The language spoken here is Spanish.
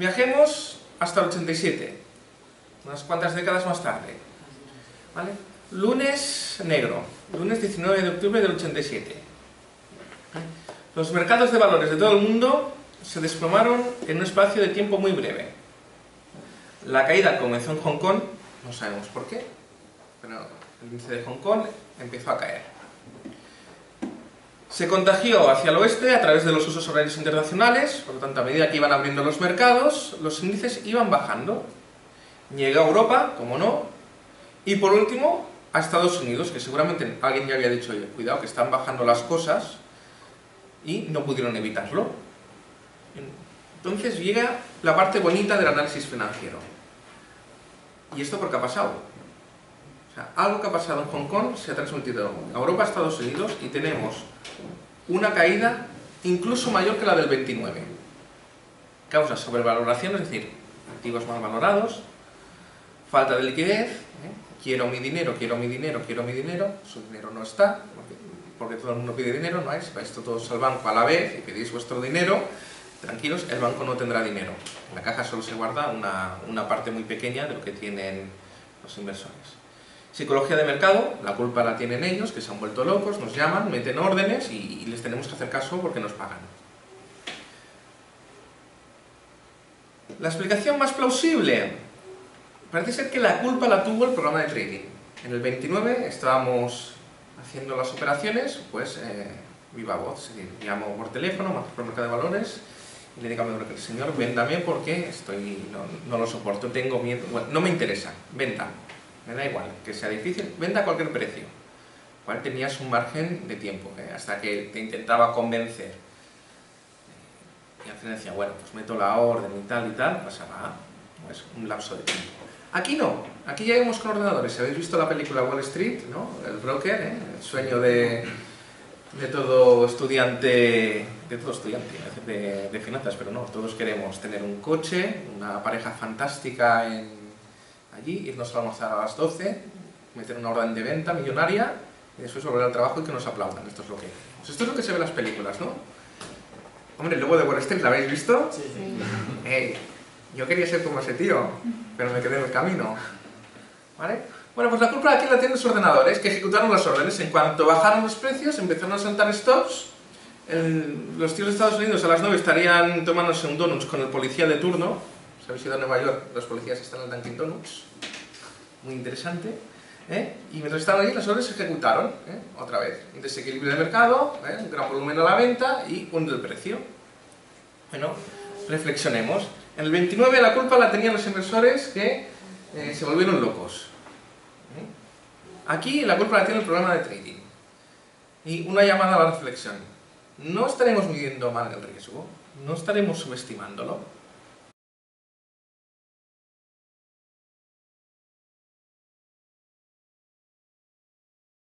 Viajemos hasta el 87, unas cuantas décadas más tarde. Lunes negro, lunes 19 de octubre del 87. Los mercados de valores de todo el mundo se desplomaron en un espacio de tiempo muy breve. La caída comenzó en Hong Kong, no sabemos por qué, pero el índice de Hong Kong empezó a caer. Se contagió hacia el oeste a través de los usos horarios internacionales, por lo tanto, a medida que iban abriendo los mercados, los índices iban bajando. Llega a Europa, como no, y por último, a Estados Unidos, que seguramente alguien ya había dicho, oye, cuidado, que están bajando las cosas, y no pudieron evitarlo. Entonces llega la parte bonita del análisis financiero. ¿Y esto por qué ha pasado? Algo que ha pasado en Hong Kong se ha transmitido a Europa, a Estados Unidos, y tenemos una caída incluso mayor que la del 29. Causa sobrevaloración, es decir, activos mal valorados, falta de liquidez, ¿eh? quiero mi dinero, quiero mi dinero, quiero mi dinero, su dinero no está, porque, todo el mundo pide dinero, no es, vais todos al banco a la vez y pedís vuestro dinero, tranquilos, el banco no tendrá dinero. En la caja solo se guarda una, una parte muy pequeña de lo que tienen los inversores. Psicología de mercado, la culpa la tienen ellos, que se han vuelto locos, nos llaman, meten órdenes y, les tenemos que hacer caso porque nos pagan. La explicación más plausible, parece ser que la culpa la tuvo el programa de trading. En el 29 estábamos haciendo las operaciones, pues eh, viva voz, llamo por teléfono, más por mercado de valores, y le digo al señor, véndame porque estoy, no, no lo soporto, tengo miedo, bueno, no me interesa, venda me da igual, que sea difícil, venda a cualquier precio. ¿Cuál tenías un margen de tiempo, ¿eh? hasta que te intentaba convencer. Y al final decía, bueno, pues meto la orden y tal y tal, pasaba pues, un lapso de tiempo. Aquí no, aquí ya vemos con ordenadores. Habéis visto la película Wall Street, ¿no? El broker, ¿eh? el sueño de, de todo estudiante, de todo estudiante de, de finanzas, pero no, todos queremos tener un coche, una pareja fantástica en allí, irnos a almorzar a las 12, meter una orden de venta millonaria y después volver al trabajo y que nos aplaudan. Esto es lo que pues esto es lo que se ve en las películas, ¿no? Hombre, el lobo de Wall Street, ¿la habéis visto? Sí. sí. yo quería ser como ese tío, pero me quedé en el camino. ¿Vale? Bueno, pues la culpa aquí la tienen los ordenadores, que ejecutaron las órdenes. En cuanto bajaron los precios, empezaron a saltar stops. los tíos de Estados Unidos a las 9 estarían tomándose un donuts con el policía de turno, habéis ido a Nueva York, los policías están en el Dunkin' Donuts, muy interesante, ¿eh? y mientras estaban allí las órdenes se ejecutaron, ¿eh? otra vez, un desequilibrio de mercado, ¿eh? un gran volumen a la venta y un del precio. Bueno, reflexionemos. En el 29 la culpa la tenían los inversores que se volvieron locos. Aquí la culpa la tiene el programa de trading. Y una llamada a la reflexión. No estaremos midiendo mal el riesgo, no estaremos subestimándolo,